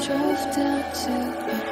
Drove down to.